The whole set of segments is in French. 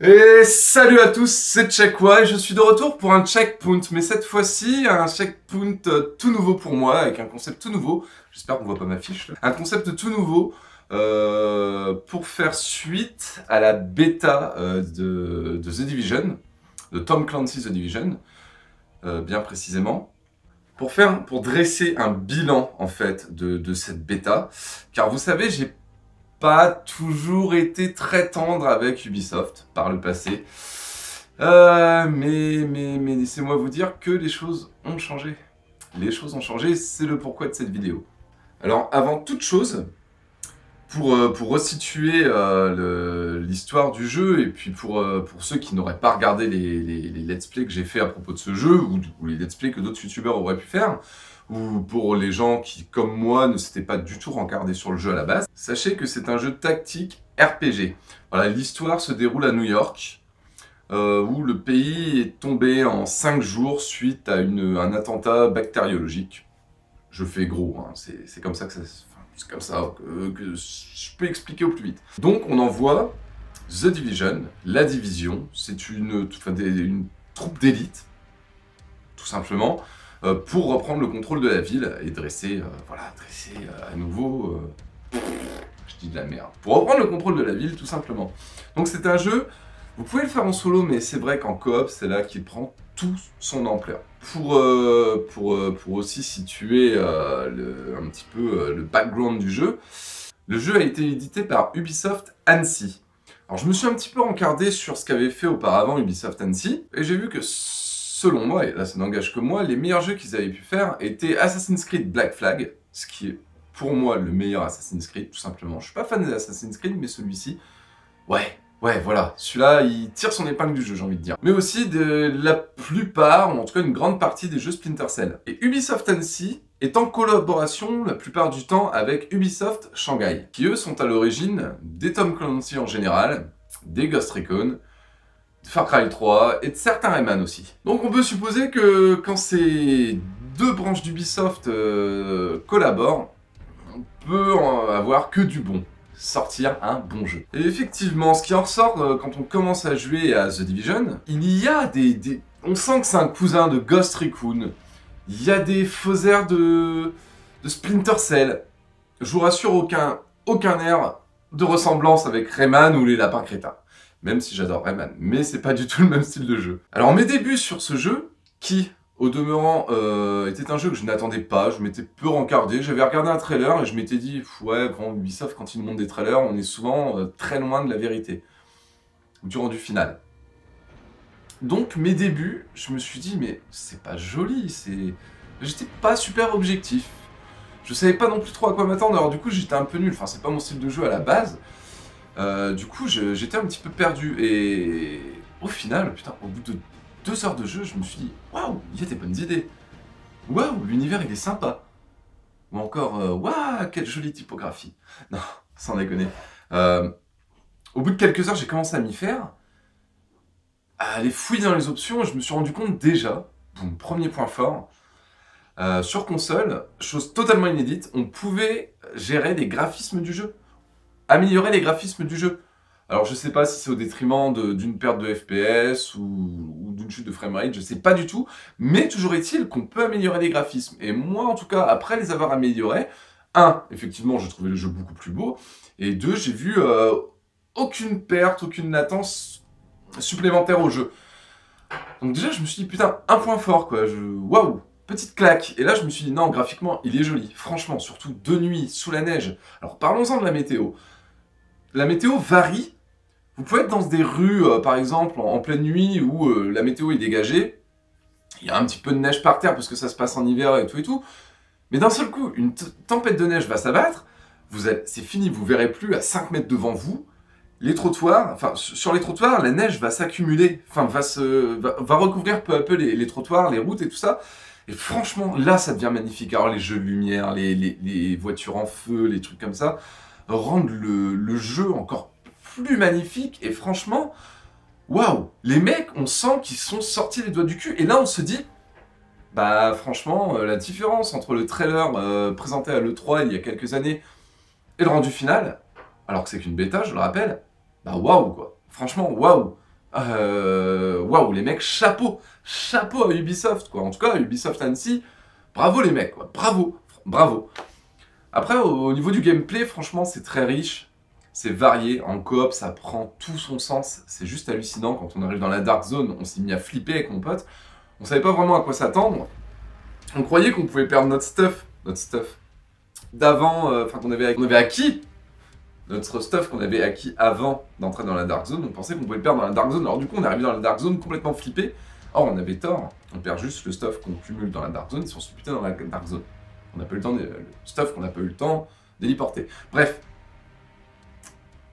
Et salut à tous, c'est Checkwa et je suis de retour pour un checkpoint, mais cette fois-ci un checkpoint euh, tout nouveau pour moi, avec un concept tout nouveau, j'espère qu'on voit pas ma fiche, un concept tout nouveau euh, pour faire suite à la bêta euh, de, The Division, de Tom Clancy The Division, bien précisément, pour faire, pour dresser un bilan en fait de, de cette bêta, car vous savez j'ai pas toujours été très tendre avec Ubisoft par le passé. Euh, mais mais, laissez-moi vous dire que les choses ont changé. Les choses ont changé, c'est le pourquoi de cette vidéo. Alors avant toute chose, pour, euh, pour resituer euh, l'histoire du jeu, et puis pour, ceux qui n'auraient pas regardé les, let's play que j'ai fait à propos de ce jeu, ou, ou les let's play que d'autres youtubeurs auraient pu faire, ou pour les gens qui, comme moi, ne s'étaient pas du tout rencardés sur le jeu à la base, sachez que c'est un jeu tactique RPG. Voilà, l'histoire se déroule à New York, euh, où le pays est tombé en 5 jours suite à un attentat bactériologique. Je fais gros, hein, c'est comme ça que ça... c'est comme ça que, je peux expliquer au plus vite. Donc on envoie The Division, la division, c'est une, une troupe d'élite, tout simplement, pour reprendre le contrôle de la ville et dresser, euh, voilà, dresser euh, à nouveau, je dis de la merde, pour reprendre le contrôle de la ville tout simplement. Donc c'est un jeu, vous pouvez le faire en solo, mais c'est vrai qu'en coop, c'est là qu'il prend tout son ampleur. Pour, pour, pour aussi situer un petit peu le background du jeu, le jeu a été édité par Ubisoft Annecy. Alors je me suis un petit peu encardé sur ce qu'avait fait auparavant Ubisoft Annecy, et j'ai vu que selon moi, et là ça n'engage que moi, les meilleurs jeux qu'ils avaient pu faire étaient Assassin's Creed Black Flag, ce qui est pour moi le meilleur Assassin's Creed, tout simplement. Je suis pas fan des Assassin's Creed, mais celui-ci, ouais, ouais, voilà. Celui-là, il tire son épingle du jeu, j'ai envie de dire. Mais aussi de la plupart, ou en tout cas une grande partie des jeux Splinter Cell. Et Ubisoft Annecy est en collaboration la plupart du temps avec Ubisoft Shanghai, qui eux sont à l'origine des Tom Clancy en général, des Ghost Recon, Far Cry 3 et de certains Rayman aussi. Donc on peut supposer que quand ces deux branches d'Ubisoft euh, collaborent, on peut avoir que du bon sortir un bon jeu. Et effectivement, ce qui en ressort euh, quand on commence à jouer à The Division, il y a des... On sent que c'est un cousin de Ghost Recon, il y a des faux airs de, de Splinter Cell. Je vous rassure, aucun, aucun air de ressemblance avec Rayman ou les lapins crétins même si j'adore Rayman, mais c'est pas du tout le même style de jeu. Alors mes débuts sur ce jeu, qui au demeurant euh, était un jeu que je n'attendais pas, je m'étais peu rencardé, j'avais regardé un trailer et je m'étais dit, ouais, quand Ubisoft, quand ils montrent des trailers, on est souvent euh, très loin de la vérité, du rendu final. Donc mes débuts, je me suis dit, mais c'est pas joli, c'est... J'étais pas super objectif. Je savais pas non plus trop à quoi m'attendre, alors du coup j'étais un peu nul, enfin c'est pas mon style de jeu à la base, euh, du coup, j'étais un petit peu perdu. Et au final, putain, au bout de deux heures de jeu, je me suis dit, waouh, il y a des bonnes idées. Waouh, l'univers il est sympa. Ou encore, euh, waouh, quelle jolie typographie. Non, sans déconner. Euh, au bout de quelques heures, j'ai commencé à m'y faire, à aller fouiller dans les options, et je me suis rendu compte déjà, mon premier point fort, sur console, chose totalement inédite, on pouvait gérer les graphismes du jeu améliorer les graphismes du jeu. Alors je sais pas si c'est au détriment d'une perte de FPS ou, d'une chute de framerate, je sais pas du tout, mais toujours est-il qu'on peut améliorer les graphismes. Et moi en tout cas, après les avoir améliorés, un, effectivement j'ai trouvé le jeu beaucoup plus beau, et deux, j'ai vu euh, aucune perte, aucune latence supplémentaire au jeu. Donc déjà je me suis dit putain, un point fort quoi, waouh Petite claque. Et là, je me suis dit, non, graphiquement, il est joli. Franchement, surtout de nuit, sous la neige. Alors, parlons-en de la météo la météo varie. Vous pouvez être dans des rues, euh, par exemple, en, pleine nuit, où euh, la météo est dégagée. Il y a un petit peu de neige par terre, parce que ça se passe en hiver et tout et tout. Mais d'un seul coup, une tempête de neige va s'abattre. C'est fini, vous verrez plus à 5 mètres devant vous. Les trottoirs, enfin, sur les trottoirs, la neige va s'accumuler, enfin, va, se, va, recouvrir peu à peu les, trottoirs, les routes et tout ça. Et franchement, là, ça devient magnifique. Alors, les jeux de lumière, les, les voitures en feu, les trucs comme ça rendent le, jeu encore plus magnifique. Et franchement, waouh Les mecs, on sent qu'ils sont sortis les doigts du cul. Et là, on se dit, bah franchement, euh, la différence entre le trailer euh, présenté à l'E3 il y a quelques années et le rendu final, alors que c'est qu'une bêta, je le rappelle, bah waouh quoi. Franchement, waouh euh, waouh, les mecs, chapeau, chapeau à Ubisoft, quoi. En tout cas, Ubisoft Annecy, bravo les mecs, quoi. Bravo, bravo. Après, au, niveau du gameplay, franchement, c'est très riche, c'est varié. En coop, ça prend tout son sens. C'est juste hallucinant. Quand on arrive dans la Dark Zone, on s'est mis à flipper avec mon pote. On savait pas vraiment à quoi s'attendre. On croyait qu'on pouvait perdre notre stuff, notre stuff d'avant, euh, enfin qu'on avait, avait acquis notre stuff qu'on avait acquis avant d'entrer dans la Dark Zone, on pensait qu'on pouvait le perdre dans la Dark Zone. Alors du coup, on est arrivé dans la Dark Zone complètement flippé. Or, on avait tort. On perd juste le stuff qu'on cumule dans la Dark Zone, ils sont supputés dans la Dark Zone. On n'a pas eu le temps, de, le stuff qu'on n'a pas eu le temps d'héliporter. Bref.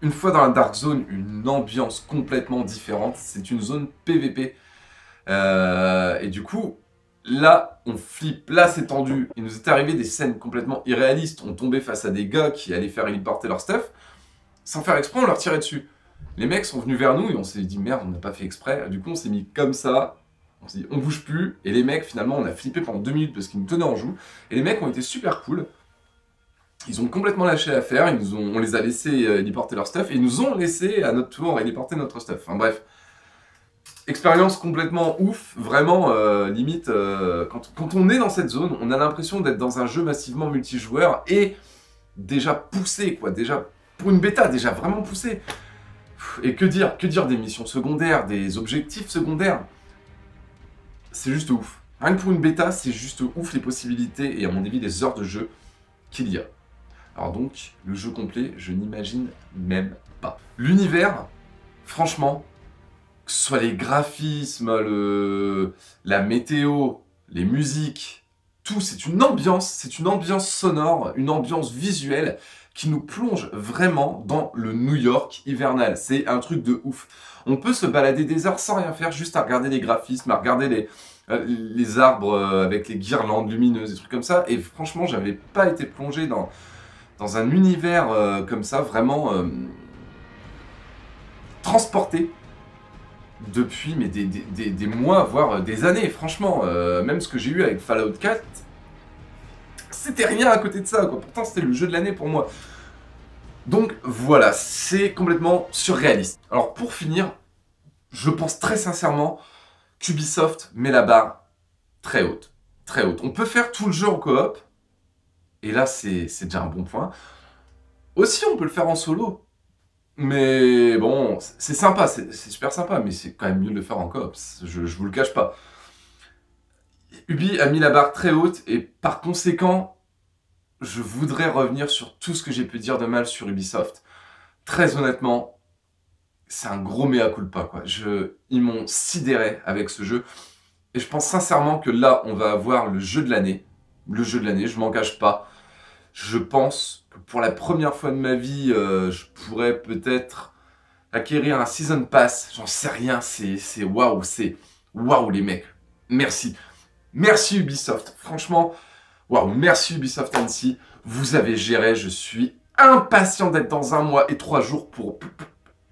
Une fois dans la Dark Zone, une ambiance complètement différente. C'est une zone PVP. Euh, et du coup, là, on flippe, là c'est tendu. Il nous est arrivé des scènes complètement irréalistes. On tombait face à des gars qui allaient faire héliporter leur stuff sans faire exprès, on leur tirait dessus. Les mecs sont venus vers nous et on s'est dit merde, on n'a pas fait exprès. Du coup, on s'est mis comme ça. On s'est dit on bouge plus. Et les mecs, finalement, on a flippé pendant deux minutes parce qu'ils nous tenaient en joue. Et les mecs ont été super cool. Ils ont complètement lâché l'affaire. Ils nous on les a laissés euh, leur stuff et ils nous ont laissé à notre tour héliporter notre stuff. Enfin bref. Expérience complètement ouf, vraiment euh, limite. Euh, quand, quand on est dans cette zone, on a l'impression d'être dans un jeu massivement multijoueur et déjà poussé, quoi. Déjà pour une bêta déjà vraiment poussée. Et que dire Que dire des missions secondaires, des objectifs secondaires? C'est juste ouf. Rien que pour une bêta, c'est juste ouf les possibilités et à mon avis les heures de jeu qu'il y a. Alors donc, le jeu complet, je n'imagine même pas. L'univers, franchement, que ce soit les graphismes, la météo, les musiques, tout, c'est une ambiance, c'est une ambiance sonore, une ambiance visuelle qui nous plonge vraiment dans le New York hivernal. C'est un truc de ouf. On peut se balader des heures sans rien faire, juste à regarder les graphismes, à regarder les, euh, les arbres euh, avec les guirlandes lumineuses, des trucs comme ça. Et franchement, j'avais pas été plongé dans, un univers euh, comme ça, vraiment transporté depuis mais des, mois, voire des années. Franchement, même ce que j'ai eu avec Fallout 4, c'était rien à côté de ça, quoi. Pourtant, c'était le jeu de l'année pour moi. Donc voilà, c'est complètement surréaliste. Alors pour finir, je pense très sincèrement qu'Ubisoft met la barre très haute. Très haute. On peut faire tout le jeu en coop, et là c'est déjà un bon point. Aussi, on peut le faire en solo. Mais bon, c'est sympa, c'est super sympa, mais c'est quand même mieux de le faire en coop, je, je vous le cache pas. Ubi a mis la barre très haute et par conséquent, je voudrais revenir sur tout ce que j'ai pu dire de mal sur Ubisoft. Très honnêtement, c'est un gros mea culpa quoi. Je, ils m'ont sidéré avec ce jeu et je pense sincèrement que là, on va avoir le jeu de l'année. Le jeu de l'année, je m'engage pas. Je pense que pour la première fois de ma vie, euh, je pourrais peut-être acquérir un season pass. J'en sais rien. C'est waouh, c'est waouh les mecs. Merci. Merci Ubisoft. Franchement, waouh, merci Ubisoft Annecy. Vous avez géré. Je suis impatient d'être dans un mois et trois jours pour,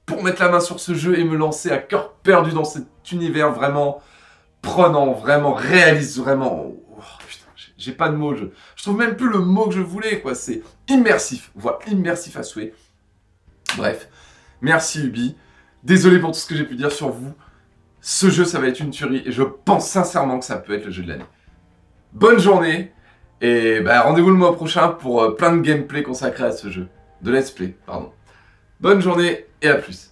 pour mettre la main sur ce jeu et me lancer à cœur perdu dans cet univers vraiment prenant, vraiment réaliste, vraiment. Oh, putain, j'ai pas de mots. Je, je trouve même plus le mot que je voulais, quoi. C'est immersif. Voilà, immersif à souhait. Bref, merci Ubi. Désolé pour tout ce que j'ai pu dire sur vous ce jeu, ça va être une tuerie et je pense sincèrement que ça peut être le jeu de l'année. Bonne journée et bah, rendez-vous le mois prochain pour euh, plein de gameplay consacré à ce jeu. De let's play, pardon. Bonne journée et à plus.